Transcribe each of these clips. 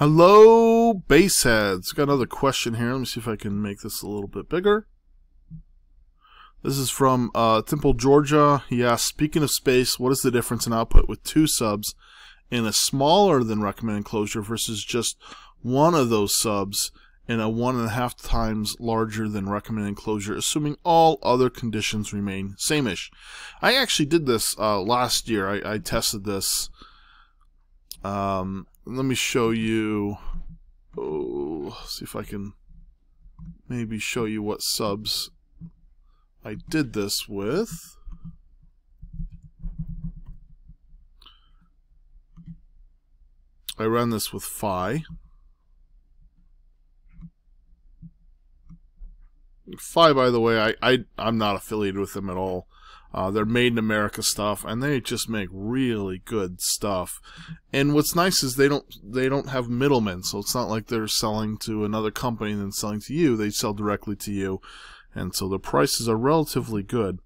Hello, bassheads. Got another question here. Let me see if I can make this a little bit bigger. This is from uh, Temple, Georgia. He asks, speaking of space, what is the difference in output with two subs in a smaller than recommended enclosure versus just one of those subs in a one and a half times larger than recommended enclosure, assuming all other conditions remain same-ish. I actually did this uh, last year. I, I tested this. Um, let me show you. Oh, see if I can maybe show you what subs I did this with. I ran this with Fi. Fi, by the way, I, I I'm not affiliated with them at all. Uh, they're made in America stuff, and they just make really good stuff. And what's nice is they don't they don't have middlemen, so it's not like they're selling to another company and then selling to you. They sell directly to you, and so the prices are relatively good.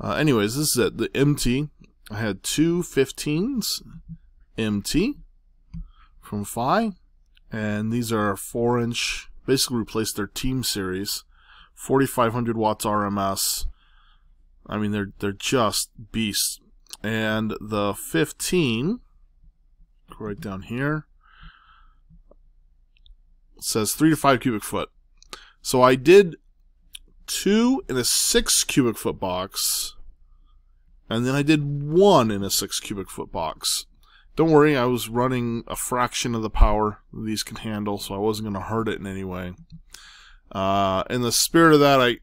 Uh, anyways, this is it. The MT. I had two 15s MT from Fi, and these are four inch. Basically, replaced their Team Series, 4,500 watts RMS I mean, they're they're just beasts. And the 15, right down here, says three to five cubic foot. So I did two in a six cubic foot box, and then I did one in a six cubic foot box. Don't worry, I was running a fraction of the power these can handle, so I wasn't going to hurt it in any way. Uh, in the spirit of that, I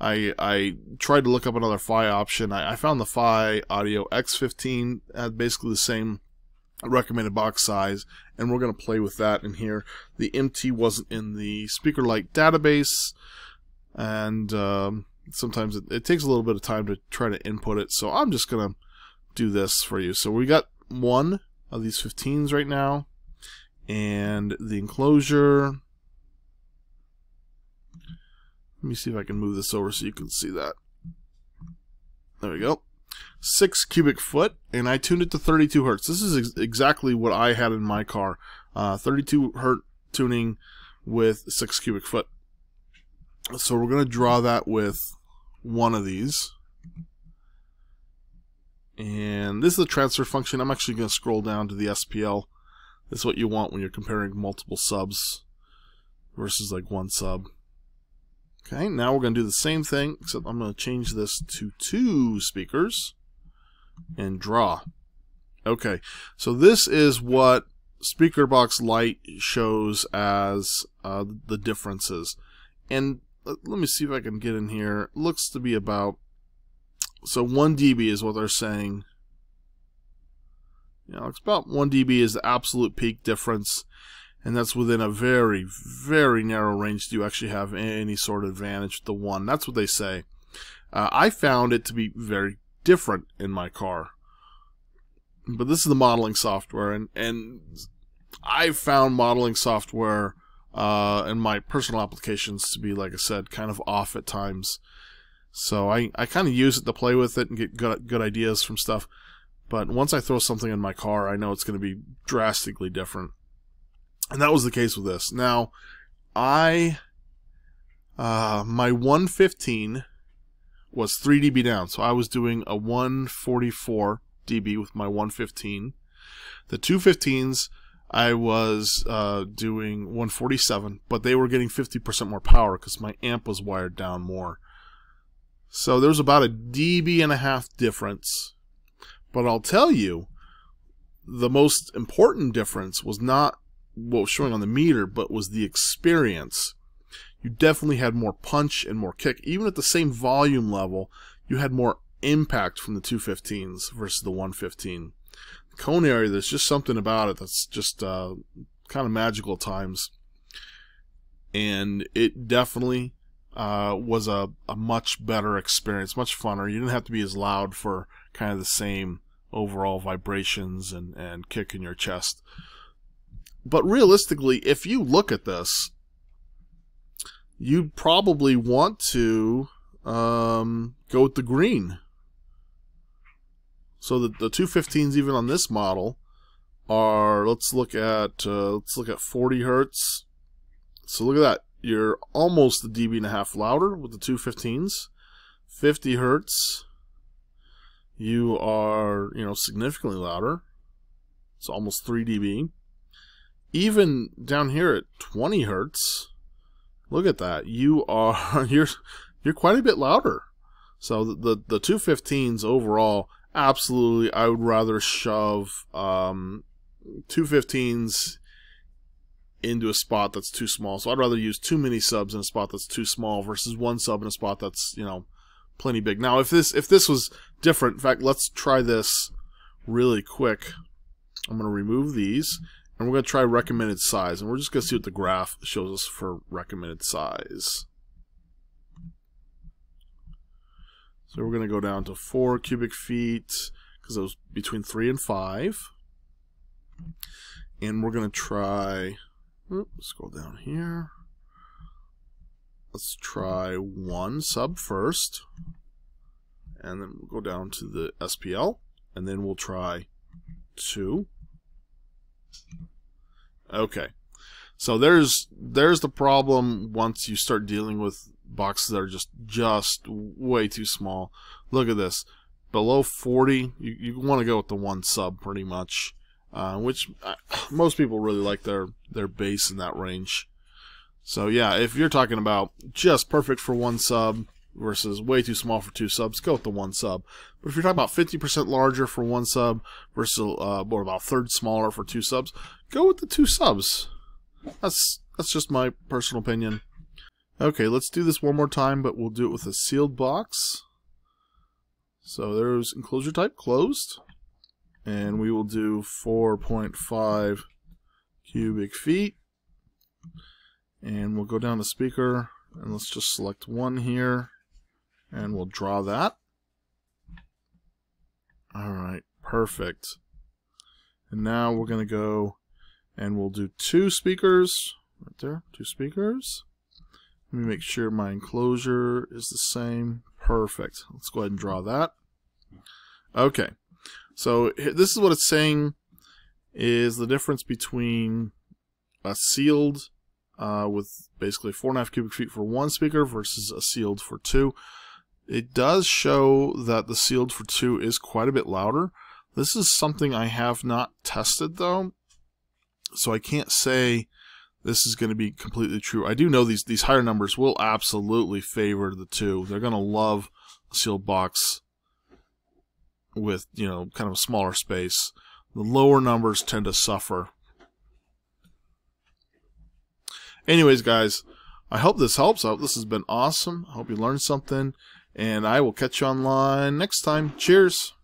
I I tried to look up another Fi option. I, I found the Fi Audio X15 had basically the same recommended box size, and we're going to play with that in here. The MT wasn't in the speaker SpeakerLite database, and um, sometimes it, it, takes a little bit of time to try to input it, so I'm just going to do this for you. So we got one of these 15s right now, and the enclosure let me see if I can move this over so you can see that. There we go. 6 cubic foot, and I tuned it to 32 hertz. This is ex exactly what I had in my car. Uh, 32 hertz tuning with 6 cubic foot. So we're going to draw that with one of these. And this is the transfer function. I'm actually going to scroll down to the SPL. This is what you want when you're comparing multiple subs versus like one sub. Okay, now we're going to do the same thing, except I'm going to change this to two speakers and draw. Okay, so this is what speaker box Lite shows as uh, the differences. And let me see if I can get in here. Looks to be about, so 1 dB is what they're saying. You know, it's about 1 dB is the absolute peak difference and that's within a very, very narrow range do you actually have any sort of advantage with the one. That's what they say. Uh, I found it to be very different in my car. But this is the modeling software, and, and I found modeling software uh, in my personal applications to be, like I said, kind of off at times. So I, I kind of use it to play with it and get good, good ideas from stuff. But once I throw something in my car, I know it's going to be drastically different. And that was the case with this. Now, I, uh, my 115 was 3 dB down. So I was doing a 144 dB with my 115. The 215s, I was uh, doing 147, but they were getting 50% more power because my amp was wired down more. So there's about a dB and a half difference. But I'll tell you, the most important difference was not what was showing on the meter, but was the experience. You definitely had more punch and more kick. Even at the same volume level, you had more impact from the 215s versus the 115. The cone area, there's just something about it that's just uh, kind of magical at times. And it definitely uh, was a, a much better experience, much funner. You didn't have to be as loud for kind of the same overall vibrations and, and kick in your chest. But realistically, if you look at this, you'd probably want to um, go with the green. So the, the 215s, even on this model, are let's look at uh, let's look at 40 hertz. So look at that. You're almost a dB and a half louder with the 215s. 50 hertz, you are you know significantly louder. It's almost 3 dB. Even down here at 20 hertz, look at that. You are you're you're quite a bit louder. So the the, the 215s overall, absolutely, I would rather shove um, 215s into a spot that's too small. So I'd rather use too many subs in a spot that's too small versus one sub in a spot that's you know plenty big. Now if this if this was different, in fact, let's try this really quick. I'm going to remove these and we're going to try recommended size and we're just going to see what the graph shows us for recommended size. So we're going to go down to 4 cubic feet because it was between 3 and 5. And we're going to try, oops, scroll down here. Let's try one sub first. And then we'll go down to the SPL. And then we'll try two. Okay. So there's there's the problem once you start dealing with boxes that are just just way too small. Look at this. Below 40, you, you want to go with the one sub pretty much, uh, which uh, most people really like their, their bass in that range. So yeah, if you're talking about just perfect for one sub versus way too small for two subs, go with the one sub. But if you're talking about 50% larger for one sub versus uh, or about third smaller for two subs, go with the two subs. That's that's just my personal opinion. Okay, let's do this one more time, but we'll do it with a sealed box. So there's enclosure type closed. And we will do 4.5 cubic feet. And we'll go down to speaker, and let's just select one here, and we'll draw that. Alright, perfect. And now we're going to go and we'll do two speakers, right there, two speakers. Let me make sure my enclosure is the same. Perfect. Let's go ahead and draw that. Okay. So this is what it's saying is the difference between a sealed uh, with basically four and a half cubic feet for one speaker versus a sealed for two. It does show that the sealed for two is quite a bit louder. This is something I have not tested though, so I can't say this is going to be completely true. I do know these these higher numbers will absolutely favor the two. They're going to love a sealed box with you know kind of a smaller space. The lower numbers tend to suffer. Anyways, guys, I hope this helps. Hope this has been awesome. I hope you learned something, and I will catch you online next time. Cheers.